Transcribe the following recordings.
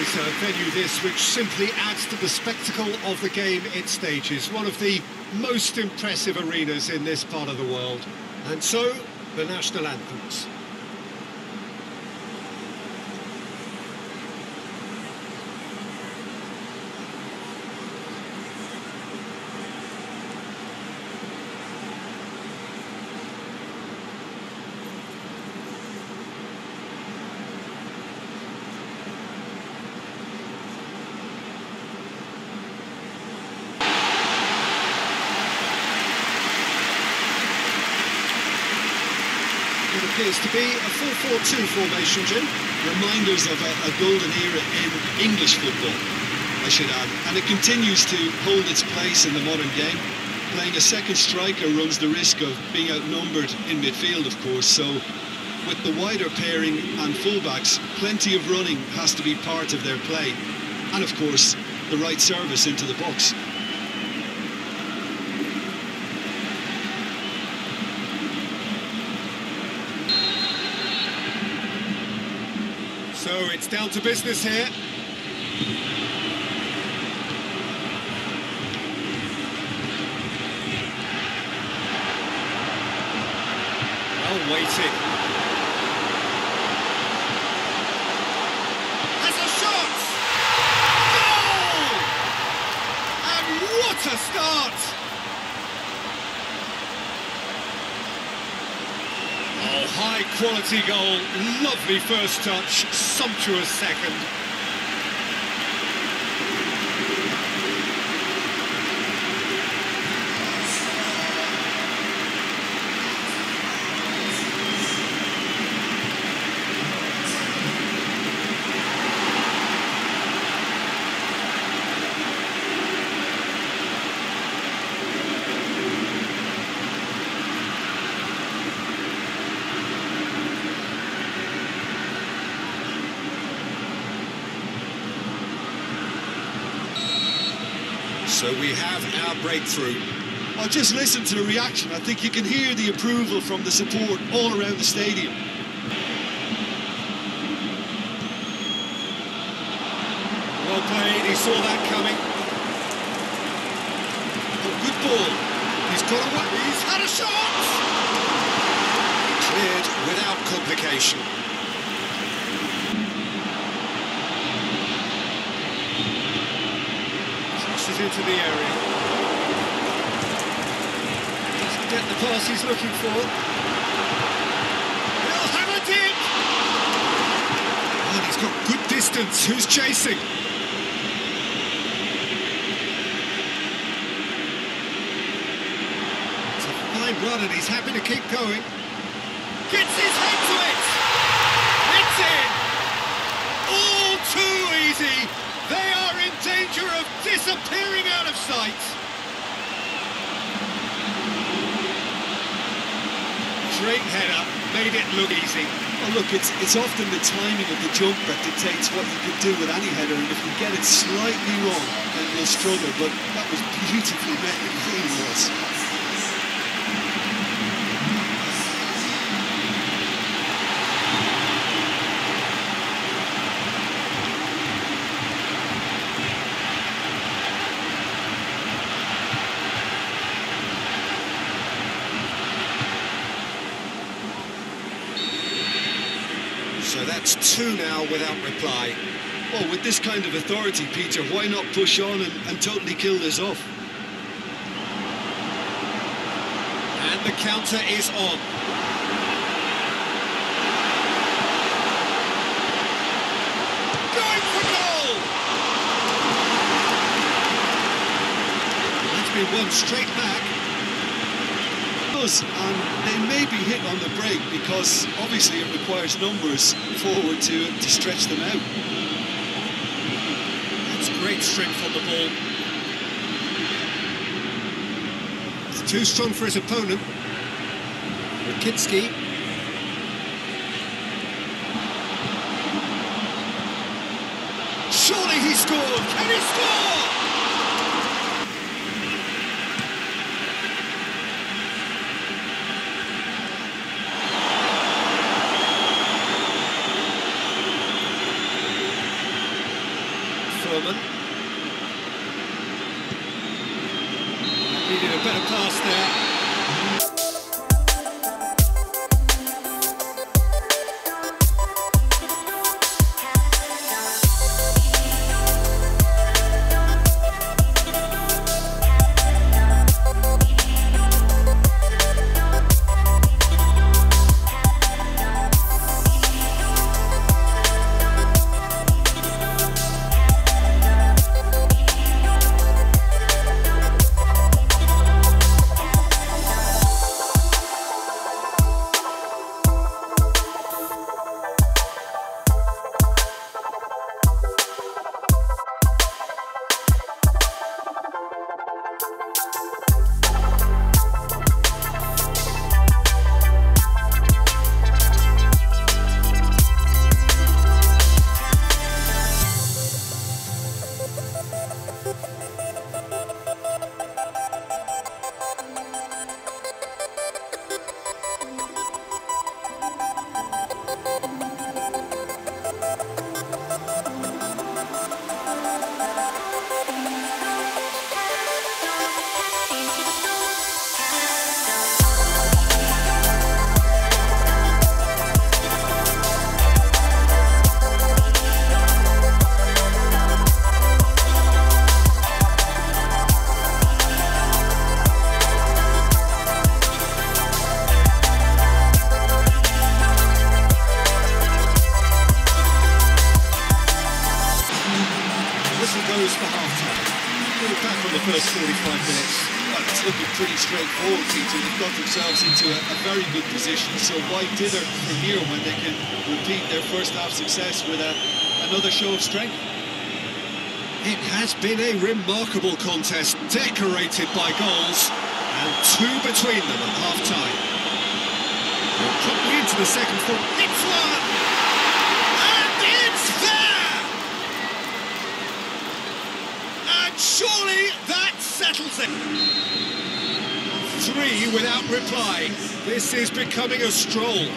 A venue this which simply adds to the spectacle of the game it stages. One of the most impressive arenas in this part of the world. And so, the national anthems. Appears to be a 4-4-2 formation, Jim. Reminders of a, a golden era in English football, I should add. And it continues to hold its place in the modern game. Playing a second striker runs the risk of being outnumbered in midfield, of course. So with the wider pairing and fullbacks, plenty of running has to be part of their play. And of course, the right service into the box. So it's down to business here. Well weighted. Has a shot! Goal! And what a start! Oh, high quality goal, lovely first touch, sumptuous second. So we have our breakthrough. Well, just listen to the reaction. I think you can hear the approval from the support all around the stadium. Well played, he saw that coming. Oh, good ball. He's got away, he's had a shot! Cleared without complication. Crosses into the area. Doesn't get the pass he's looking for. He'll have it in! Oh, he's got good distance. Who's chasing? It's a fine run and he's happy to keep going. Gets his head to it! It's in! All too easy! They are in danger of disappearing out of sight! Great header, made it look easy. Well, look, it's it's often the timing of the jump that dictates what you can do with any header, and if you get it slightly wrong, then you'll struggle. But that was beautifully met, it really was. So that's two now without reply. Well, with this kind of authority, Peter, why not push on and, and totally kill this off? And the counter is on. Going for goal! That's been won straight back. Does, and um, they may be hit on the break because obviously it requires numbers forward to, to stretch them out. That's great strength on the ball. It's too strong for his opponent. Rokicki. Surely he scored! Can he score? Whistle goes for half-time. We're back on the first 45 minutes. It's looking pretty straightforward, Peter. They've got themselves into a, a very good position, so why dither from here when they can repeat their first half success with a, another show of strength? It has been a remarkable contest, decorated by goals, and two between them at half-time. Probably into the second full. Settles it. Three without reply. This is becoming a stroll.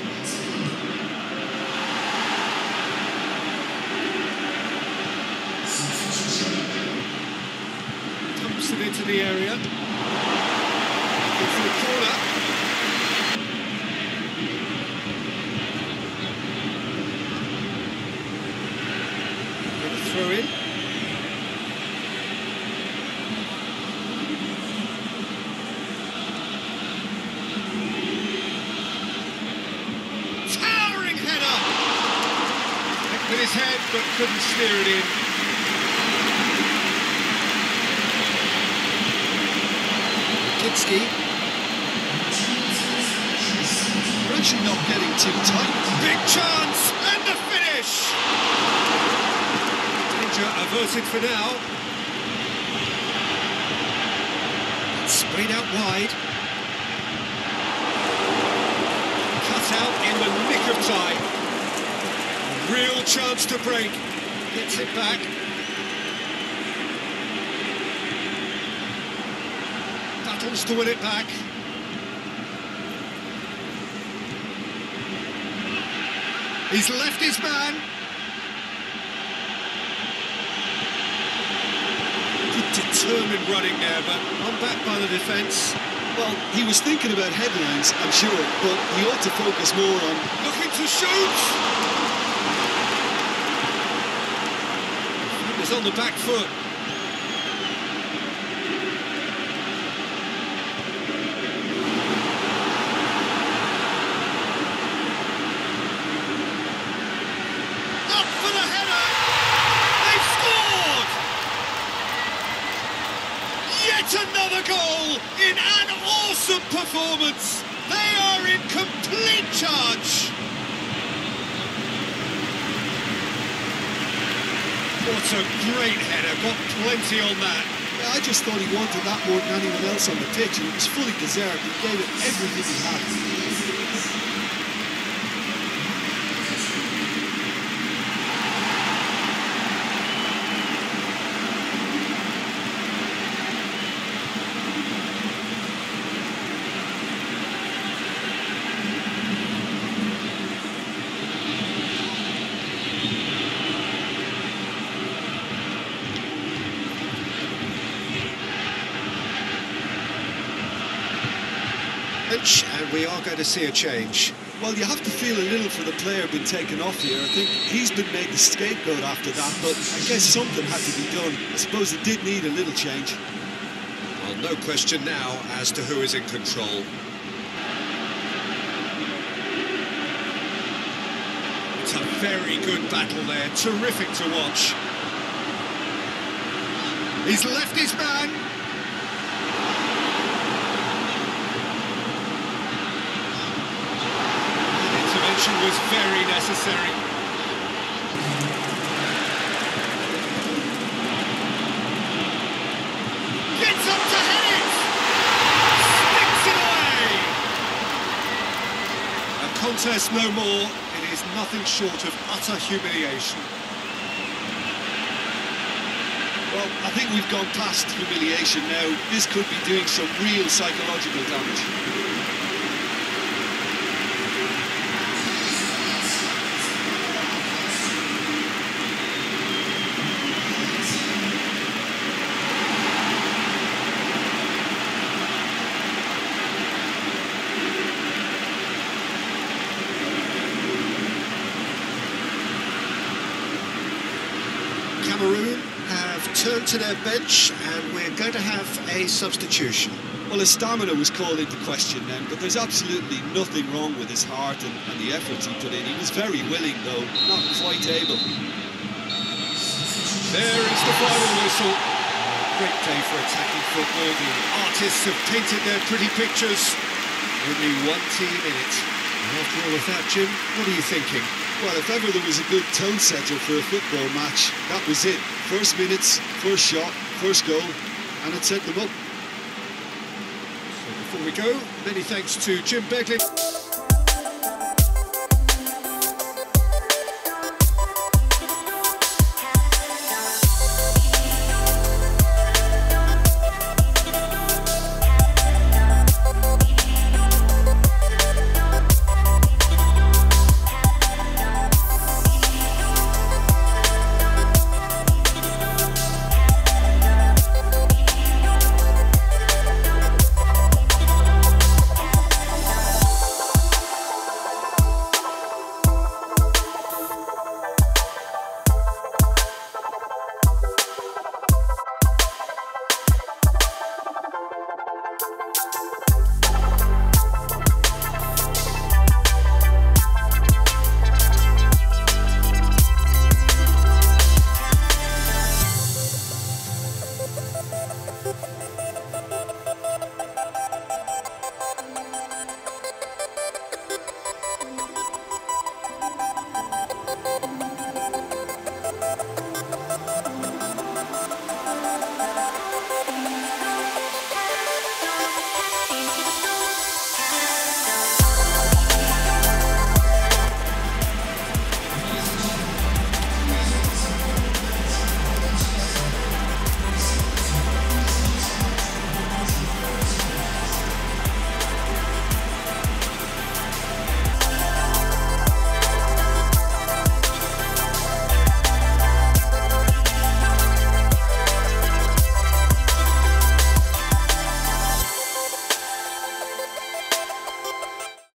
Pumps it into the area. Into the corner. Throw in. Towering header! Hit With his head, steer it in. Kitski. They're actually not getting too tight. Big chance and the finish. Danger averted for now. Sprayed out wide. Cut out in the nick of time. Real chance to break. Gets it back. Battles to win it back. He's left his man. Determined running there, but I'm back by the defence. Well, he was thinking about headlines, I'm sure, but he ought to focus more on Looking to shoot. He was on the back foot. Up for the header. They've scored. Yet another goal in an awesome performance. They are in complete charge. What a great header, got plenty on that. Yeah, I just thought he wanted that more than anyone else on the pitch, and it was fully deserved. He gave it everything he had. And we are going to see a change. Well, you have to feel a little for the player being taken off here. I think he's been made the scapegoat after that, but I guess something had to be done. I suppose it did need a little change. Well, no question now as to who is in control. It's a very good battle there, terrific to watch. He's left his man. Was very necessary. Gets up to head it! Sticks it away! A contest no more. It is nothing short of utter humiliation. Well, I think we've gone past humiliation now. This could be doing some real psychological damage. Have turned to their bench and we're going to have a substitution. Well, his stamina was called into question then, but there's absolutely nothing wrong with his heart and, and the efforts he put in. He was very willing, though, not quite able. There is the final whistle. Great day for attacking football. The artists have painted their pretty pictures. Only one team in it. After all of that, Jim, what are you thinking? Well, if ever there was a good tone setter for a football match, that was it. First minutes, first shot, first goal, and it set them up. So before we go, many thanks to Jim Beglin.